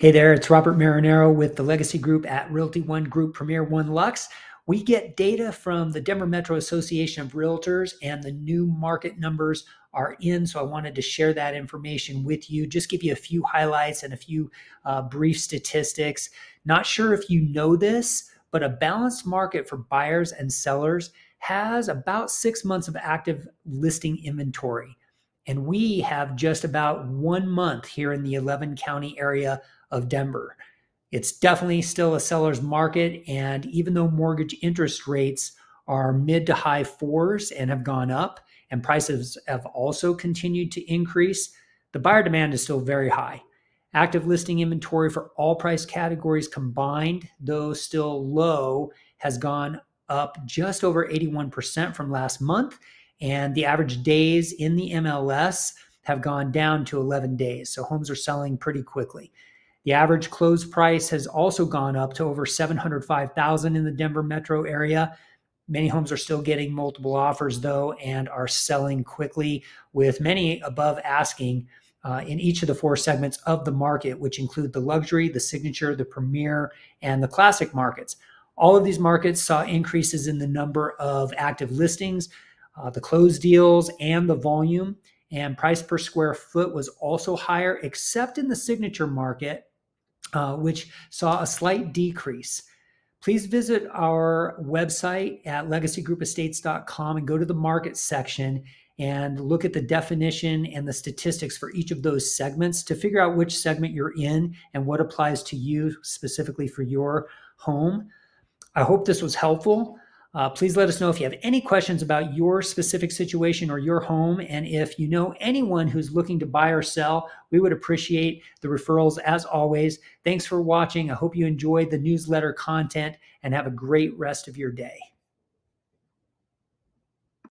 Hey there, it's Robert Marinaro with the Legacy Group at Realty One Group Premier One Lux. We get data from the Denver Metro Association of Realtors, and the new market numbers are in. So I wanted to share that information with you, just give you a few highlights and a few uh, brief statistics. Not sure if you know this, but a balanced market for buyers and sellers has about six months of active listing inventory. And we have just about one month here in the 11 county area of Denver. It's definitely still a seller's market. And even though mortgage interest rates are mid to high fours and have gone up, and prices have also continued to increase, the buyer demand is still very high. Active listing inventory for all price categories combined, though still low, has gone up just over 81% from last month. And the average days in the MLS have gone down to 11 days. So homes are selling pretty quickly. The average close price has also gone up to over 705,000 in the Denver metro area. Many homes are still getting multiple offers though and are selling quickly with many above asking uh, in each of the four segments of the market, which include the luxury, the signature, the premier, and the classic markets. All of these markets saw increases in the number of active listings, uh, the closed deals, and the volume. And price per square foot was also higher, except in the signature market, uh, which saw a slight decrease. Please visit our website at legacygroup.estates.com and go to the market section and look at the definition and the statistics for each of those segments to figure out which segment you're in and what applies to you specifically for your home. I hope this was helpful. Uh, please let us know if you have any questions about your specific situation or your home. And if you know anyone who's looking to buy or sell, we would appreciate the referrals as always. Thanks for watching. I hope you enjoyed the newsletter content and have a great rest of your day.